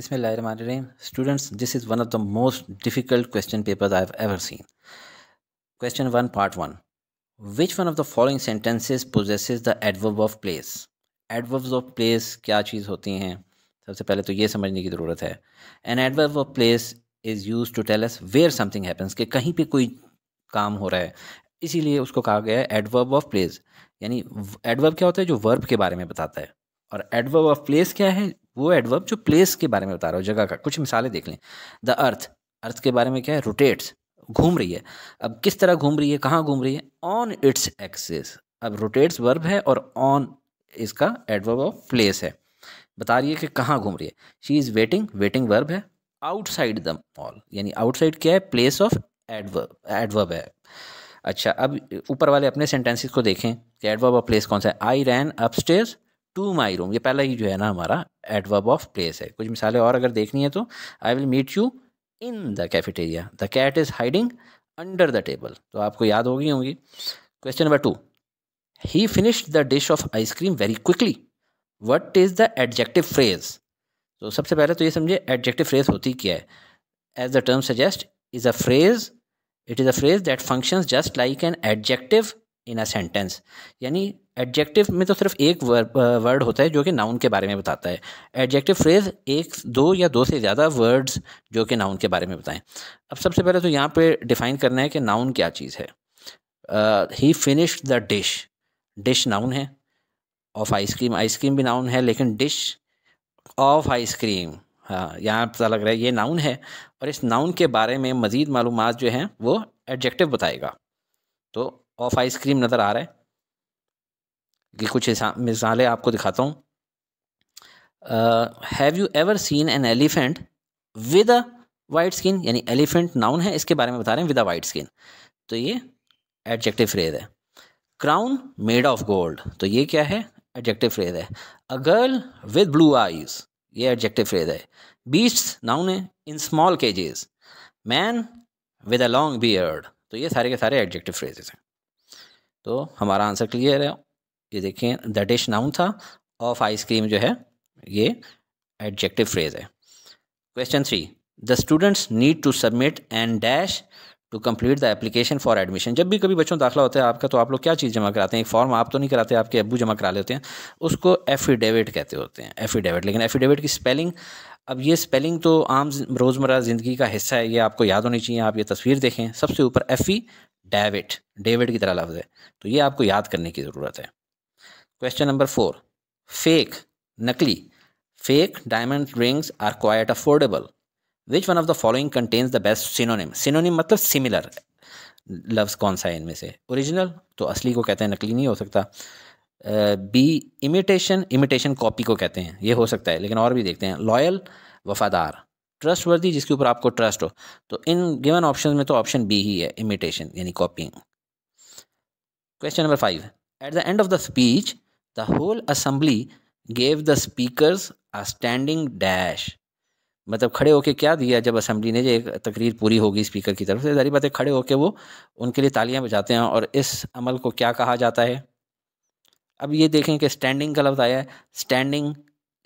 इसमें लाइर मान रहे students this is one of the most difficult question paper I have ever seen question one part one which one of the following sentences possesses the adverb of place adverb of place क्या चीज़ होती हैं? सबसे पहले तो ये समझने की ज़रूरत है। An adverb of place is use to tell us where something happens कि कहीं पर कोई काम हो रहा है। इसीलिए उसको कहा गया है एडवर्ब ऑफ़ प्लेस यानी एडवर्ब क्या होता है जो वर्ब के बारे में बताता है। और एडवर्ब ऑफ़ प्लेस क्या है? वो एडवर्ब जो प्लेस के बारे में बता रहा हूँ, जगह का, कुछ मिसालें देख लें। द अर्थ अर्थ के बारे में क्या है? रोटेट्स घूम रही है। अब किस तरह घूम रही है? कहाँ घूम रही है? ऑन इट्स एक्सिस अब रोटेट्स वर्ब है और ऑन इसका एडवर्ब ऑफ़ प्लेस है। बता रही है कि कहाँ घूम रही है। She is waiting waiting verb है। आउटसाइड द मॉल यानी आउटसाइड क्या है? प्लेस ऑफ़ एडवर्ब एडवर्ब है। अच्छा अब ऊपर वाले अपने सेंटेंसेस को देखें। कि एडवर्ब ऑफ़ प्लेस कौन सा है? I ran upstairs to my room, ये पहला ही जो है ना हमारा एडवर्ब ऑफ़ प्लेस है। कुछ मिसालें और अगर देखनी है तो I will meet you in the cafeteria the cat is hiding under the table तो आपको याद होगी होंगी। Question number two he finished the dish of ice cream very quickly what is the adjective phrase तो सबसे पहले तो ये समझे एडजेक्टिव फ्रेज होती क्या है? As the term suggest is a phrase it is a phrase that functions just like an adjective in a sentence यानी एडजेक्टिव में तो सिर्फ़ एक वर्ड होता है जो कि नाउन के बारे में बताता है। एडजेक्टिव फ्रेज एक, दो या दो से ज़्यादा वर्ड्स जो कि नाउन के बारे में बताएँ। अब सबसे पहले तो यहाँ पे डिफ़ाइन करना है कि नाउन क्या चीज़ है। He finish the dish dish noun है। Of ice cream ice cream भी नाउन है, लेकिन डिश ऑफ़ आइसक्रीम हाँ यहाँ पता लग रहा है, ये नाउन है। और इस नाउन के बारे में मज़ीद मालूम जो हैं, वो एडजेक्टिव बताएगा। तो ऑफ़ आइसक्रीम नज़र आ रहा है। कि कुछ मिसालें आपको दिखाता हूँ। Have you ever seen an elephant with a white skin यानी एलिफेंट नाउन है, इसके बारे में बता रहे हैं विद अ वाइट स्किन तो ये एडजेक्टिव फ्रेज है। क्राउन मेड ऑफ़ गोल्ड तो ये क्या है? एडजेक्टिव फ्रेज है। A girl with blue eyes ये एडजेक्टिव फ्रेज है। बीस्ट नाउन है in small cages man with a long beard तो ये सारे के सारे एडजेक्टिव फ्रेजेस हैं। तो हमारा आंसर क्लियर है। ये देखें द डिश नाउन था ऑफ़ आइसक्रीम जो है, ये एडजेक्टिव फ्रेज है। Question three the students need to submit and dash to complete the application for admission जब भी कभी बच्चों दाखिला होता है आपका तो आप लोग क्या चीज़ जमा कराते हैं? एक फॉर्म आप तो नहीं कराते, आपके अबू जमा करा लेते हैं। उसको एफिडेविट कहते होते हैं एफिडेविट लेकिन एफिडेविट की स्पेलिंग अब ये स्पेलिंग तो आम रोज़मर्रा ज़िंदगी का हिस्सा है, ये आपको याद होनी चाहिए, आप ये तस्वीर देखें। सबसे ऊपर एफ़ी डेविट डेविड की तरह लफ्ज़ है। तो ये आपको याद करने की ज़रूरत है। क्वेश्चन नंबर फोर फेक नकली. Fake diamond rings are quite affordable which one of the following contains the best synonym synonym मतलब सिमिलर लफ्ज़ कौन सा है इनमें से? ओरिजिनल तो असली को कहते हैं, नकली नहीं हो सकता. बी इमिटेशन इमिटेशन कॉपी को कहते हैं. ये हो सकता है, लेकिन और भी देखते हैं. लॉयल वफादार. ट्रस्ट वर्दी जिसके ऊपर आपको ट्रस्ट हो. तो इन गिवन ऑप्शन में तो ऑप्शन बी ही है इमिटेशन यानी copying question number five at the end of the speech the whole assembly gave the speakers a standing dash मतलब खड़े होके क्या दिया जब असम्बली ने? एक तकरीर पूरी होगी स्पीकर की तरफ़ से। सारी बातें खड़े होके वो उनके लिए तालियाँ बजाते हैं और इस अमल को क्या कहा जाता है? अब ये देखें कि स्टैंडिंग का लफ्ज़ आया है। स्टैंडिंग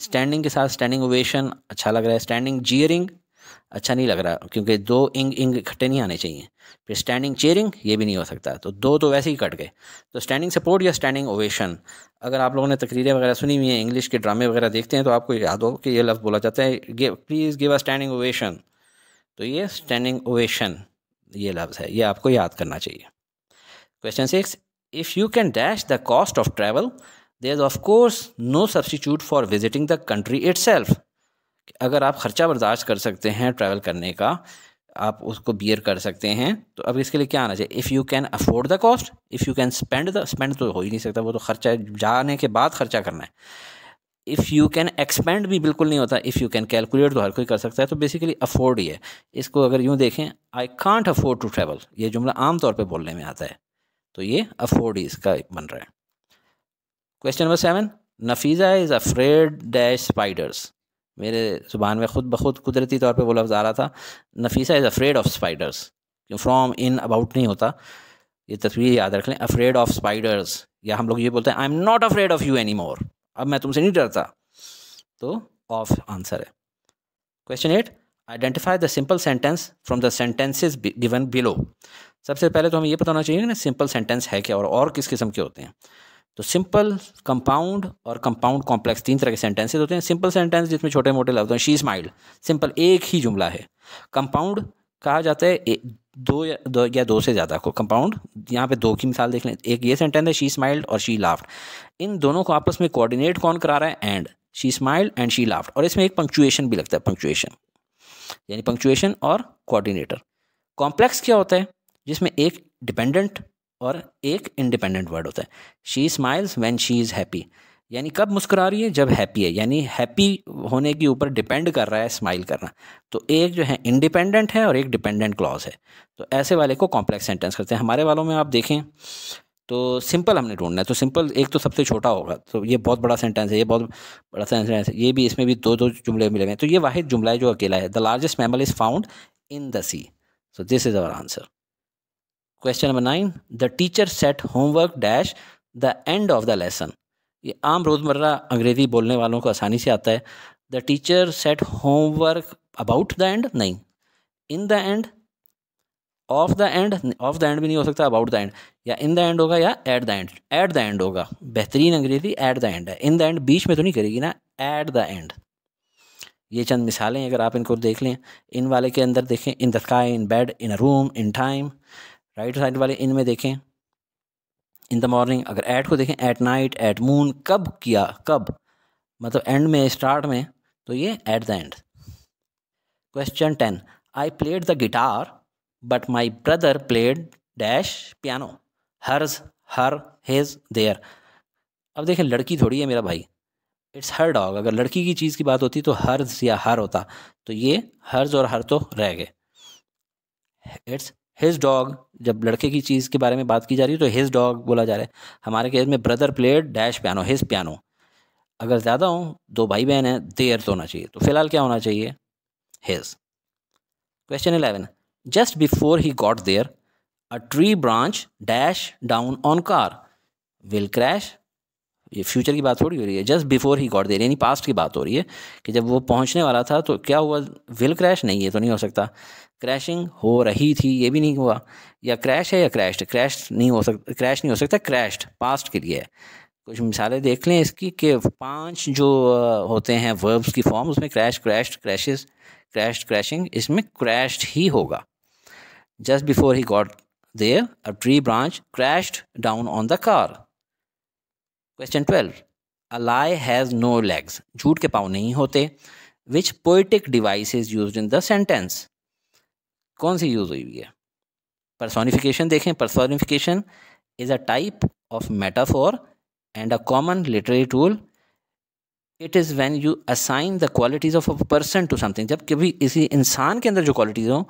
स्टैंडिंग के साथ स्टैंडिंग ओवेशन अच्छा लग रहा है। स्टैंडिंग जियरिंग अच्छा नहीं लग रहा, क्योंकि दो इंग इंग इकट्ठे नहीं आने चाहिए। फिर स्टैंडिंग चेयरिंग ये भी नहीं हो सकता। तो दो तो वैसे ही कट गए। तो स्टैंडिंग सपोर्ट या स्टैंडिंग ओवेशन अगर आप लोगों ने तकरीरें वगैरह सुनी हुई हैं इंग्लिश के ड्रामे वगैरह देखते हैं तो आपको याद हो कि ये लफ्ज़ बोला जाता है please give a standing ovation तो ये स्टैंडिंग ओवेशन ये लफ्ज़ है। ये आपको याद करना चाहिए। Question six if you can dash the cost of travel there of course no substitute for visiting the country it's अगर आप ख़र्चा बर्दाश्त कर सकते हैं ट्रैवल करने का, आप उसको बियर कर सकते हैं तो अब इसके लिए क्या आना चाहिए? If you can afford the cost if you can spend the spend तो हो ही नहीं सकता, वो तो खर्चा, जाने के बाद खर्चा करना है। इफ़ यू कैन एक्सपेंड भी बिल्कुल नहीं होता इफ़ यू कैन कैलकुलेट तो हर कोई कर सकता है तो बेसिकली अफोर्ड ही है। इसको अगर यूँ देखें I can't afford to travel ये जुमला आम तौर पर बोलने में आता है तो ये अफोर्ड ही इसका बन रहा है। Question number seven Nafeesa is afraid dash spiders मेरे ज़ुबान में ख़ुद ब खुद कुदरती तौर पे वो लफ्ज़ आ रहा था, Nafeesa is afraid of spiders from in about नहीं होता। ये तस्वीर याद रख लें अफ्रेड ऑफ़ स्पाइडर्स या हम लोग ये बोलते हैं I am not afraid of you any more अब मैं तुमसे नहीं डरता। तो ऑफ़ आंसर है। Question eight identify the simple sentence from the sentences given below सबसे पहले तो हमें ये पता होना चाहिए ना सिंपल सेंटेंस है क्या और और किस किस्म के होते हैं। तो सिंपल कंपाउंड और कंपाउंड कॉम्प्लेक्स तीन तरह के सेंटेंसेज होते हैं। सिंपल सेंटेंस जिसमें छोटे मोटे लफ्ज हैं शी स्माइल्ड सिंपल एक ही जुमला है। कंपाउंड कहा जाता है दो या दो या दो से ज़्यादा को। कंपाउंड यहाँ पे दो की मिसाल देख लें। एक ये सेंटेंस है शी स्माइल्ड और शी लाफ्ट इन दोनों को आपस में कोऑर्डिनेट कौन करा रहा है? And she smiled and she laughed और इसमें एक पंक्चुएशन भी लगता है पंक्चुएशन यानी पंक्चुएशन और कोऑर्डिनेटर कॉम्प्लेक्स क्या होता है? जिसमें एक डिपेंडेंट और एक इंडिपेंडेंट वर्ड होता है। She smiles when she is happy यानी कब मुस्कुरा रही है? जब हैप्पी है। यानी हैप्पी होने के ऊपर डिपेंड कर रहा है स्माइल करना तो एक जो है इंडिपेंडेंट है और एक डिपेंडेंट क्लॉज है। तो ऐसे वाले को कॉम्प्लेक्स सेंटेंस करते हैं। हमारे वालों में आप देखें तो सिंपल हमने ढूंढना है। तो सिंपल एक तो सबसे छोटा होगा। तो ये बहुत बड़ा सेंटेंस है, ये बहुत बड़ा सेंटेंस है। ये भी इसमें भी दो दो जुमले मिले हैं। तो ये वाहिद जुमला है जो अकेला है। The largest mammal is found in the sea so this is our answer question number nine the teacher set homework dash the end of the lesson ये आम रोज़मर्रा अंग्रेज़ी बोलने वालों को आसानी से आता है। The teacher set homework about the end नहीं। In the end of the end of the end भी नहीं हो सकता अबाउट द एंड या इन द एंड होगा या at the end at the end होगा। बेहतरीन अंग्रेज़ी एट द एंड है। इन द एंड बीच में तो नहीं करेगी ना एट द एंड ये चंद मिसालें अगर आप इनको देख लें। इन वाले के अंदर देखें in the sky in bed in a room in time right side वाले इन में देखें। इन द मॉर्निंग, अगर ऐट को देखें एट नाइट एट मून कब किया, कब? मतलब एंड में स्टार्ट में तो ये at the end question ten I played the guitar but my brother played dash piano hers her his there अब देखें, लड़की थोड़ी है मेरा भाई। इट्स हर डॉग अगर लड़की की चीज़ की बात होती तो हर्ज या हर होता। तो ये हर्ज और हर तो रह गए। इट्स हिज डॉग जब लड़के की चीज़ के बारे में बात की जा रही है तो हिज डॉग बोला जा रहा है। हमारे केस में brother played dash piano his piano अगर ज़्यादा हो, दो भाई बहन हैं देयर तो होना चाहिए। तो फ़िलहाल क्या होना चाहिए? His question eleven just before he got there a tree branch dash down on car will crash ये फ्यूचर की बात थोड़ी हो रही है। Just before he got there यानी पास्ट की बात हो रही है कि जब वो पहुँचने वाला था तो क्या हुआ? विल क्रैश नहीं है तो नहीं हो सकता। क्रैशिंग हो रही थी, ये भी नहीं हुआ। या क्रैश है या क्रैश्ड क्रैश नहीं हो सकता क्रैश नहीं हो सकता क्रैश्ड पास्ट के लिए कुछ मिसालें देख लें इसकी कि पाँच जो होते हैं वर्ब्स की फॉर्म उसमें crash crash crashes crash crashing इसमें क्रैश्ड ही होगा। Just before he got there a tree branch crashed down on the car question twelve a lie has no legs झूठ के पाँव नहीं होते। Which poetic device is use in the sentence कौन सी यूज़ हुई हुई है? परसोनिफिकेशन देखें। Personification is a type of metaphor and a common literary tool it is when you assign the qualities of a person to something जब कभी किसी इंसान के अंदर जो क्वालिटीज़ हों,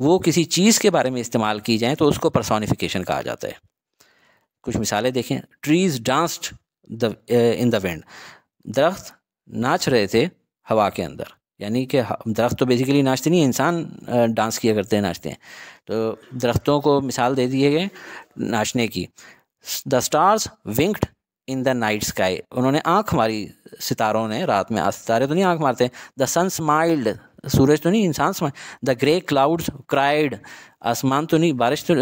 वो किसी चीज़ के बारे में इस्तेमाल की जाए तो उसको परसोनिफिकेशन कहा जाता है। कुछ मिसालें देखें। Trees danced the in the wind दरख्त नाच रहे थे हवा के अंदर। यानी कि दरख्त तो बेसिकली नाचते नहीं इंसान डांस किया करते हैं, नाचते हैं। तो दरख्तों को मिसाल दे दिए गए नाचने की। The stars winked in the night sky उन्होंने आँख मारी सितारों ने रात में। सितारे तो नहीं आँख मारते। द सन स्माइल्ड सूरज तो नहीं, इंसान smile the grey clouds cried आसमान तो नहीं, बारिश तो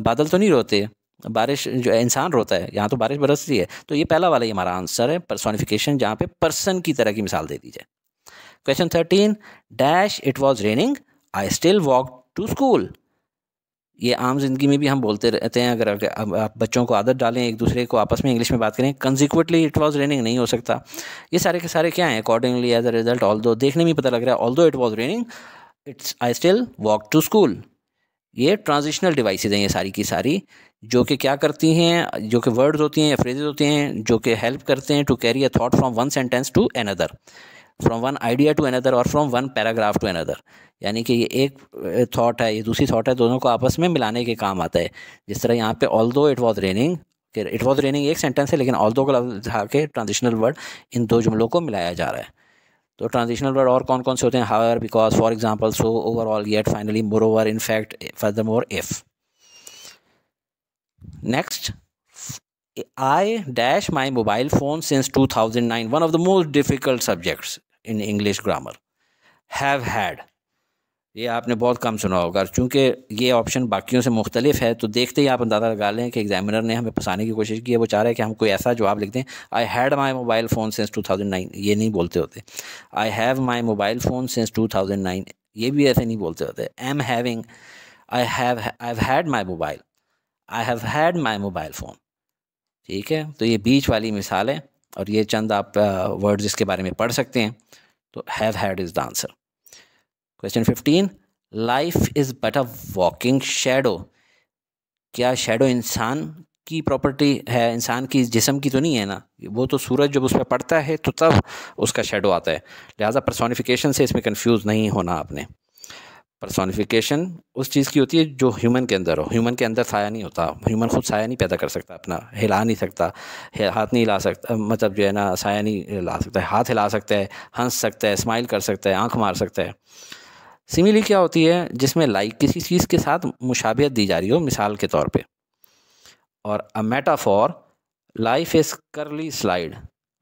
बादल तो नहीं रोते। बारिश जो है, इंसान रोता है, यहाँ तो बारिश बरसती है। तो ये पहला वाला ही हमारा आंसर है परसोनिफिकेशन जहाँ पे पर्सन की तरह की मिसाल दे दी जाए। Question thirteen dash it was raining I still walk to school ये आम ज़िंदगी में भी हम बोलते रहते हैं, अगर आप बच्चों को आदत डालें, एक दूसरे को आपस में इंग्लिश में बात करें कंजिक्वेटली इट वॉज़ रेनिंग नहीं हो सकता। ये सारे के सारे क्या हैं? Accordingly as a result although देखने में पता लग रहा है although it was raining it's I still walk to school ये ट्रांजिशनल डिवाइसेज हैं ये सारी की सारी, जो कि क्या करती हैं, जो कि वर्ड्स होती हैं या फ्रेजेज होती हैं, जो कि हेल्प करते हैं to carry a thought from one sentence to another from one idea to another और from one paragraph to another यानी कि ये एक थाट है, ये दूसरी थाट है, दोनों को आपस में मिलाने के काम आता है। जिस तरह यहाँ पे although it was raining it was raining एक सेंटेंस है, लेकिन ऑल दो का के ट्रांजिशनल वर्ड इन दो जुमलों को मिलाया जा रहा है। तो ट्रांजिशनल वर्ड और कौन कौन से होते हैं? However because for example so overall yet finally moreover in fact furthermore if next I I dash my mobile phone since 2009, one of the most difficult subjects in English grammar. Have had ये आपने बहुत कम सुना होगा। चूँकि ये option बाकियों से मुख्तलिफ़ है तो देखते ही आप अंदाज़ा लगा लें कि एग्जामिनर ने हमें फंसाने की कोशिश की है। वो चाह रहे हैं कि हम कोई ऐसा जवाब लिख दें I had my mobile phone since 2009 ये नहीं बोलते होते। I have my mobile phone since 2009 ये भी ऐसे नहीं बोलते होते। I am having I have I had my mobile I have had my mobile phone ठीक है? तो ये बीच वाली मिसाल है, और ये चंद आप वर्ड्स इसके बारे में पढ़ सकते हैं। तो have had is the answer question fifteen life is but a walking shadow क्या शेडो इंसान की प्रॉपर्टी है? इंसान की जिसम की तो नहीं है ना? वो तो सूरज जब उस पर पड़ता है तो तब उसका शेडो आता है। लिहाजा परसोनिफिकेशन से इसमें कंफ्यूज नहीं होना आपने। परसोनिफिकेशन उस चीज़ की होती है जो ह्यूमन के अंदर हो। ह्यूमन के अंदर साया नहीं होता। ह्यूमन खुद साया नहीं पैदा कर सकता अपना। हिला नहीं सकता। हाथ नहीं हिला सकता। मतलब जो है ना, साया नहीं हिला सकता है। हाथ हिला सकता है, हंस सकता है स्माइल कर सकता है, आँख मार सकता है। सिमिली क्या होती है, जिसमें लाइक किसी चीज़ के साथ मुशाबियत दी जा रही हो, मिसाल के तौर पे। और a metaphor life is curly slide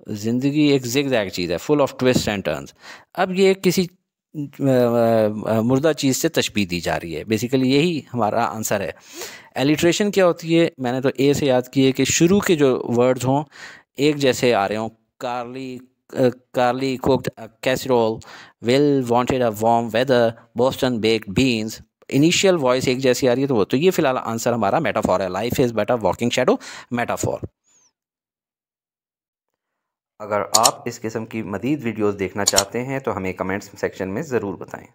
ज़िंदगी एक जिग जैग चीज़ है full of twist and turns अब ये किसी मुर्दा चीज़ से तशबी दी जा रही है। बेसिकली यही हमारा आंसर है। एलिट्रेशन क्या होती है? मैंने तो ए से याद की है कि शुरू के जो वर्ड्स हों, एक जैसे आ रहे हों कारली Carly cooked a casserole. Will wanted a warm weather. Boston baked beans. Initial voice एक जैसी आ रही है तो वो तो ये फ़िलहाल आंसर हमारा मेटाफॉर है life is better walking shadow metaphor अगर आप इस किस्म की मदीद वीडियोस देखना चाहते हैं तो हमें कमेंट्स सेक्शन में ज़रूर बताएँ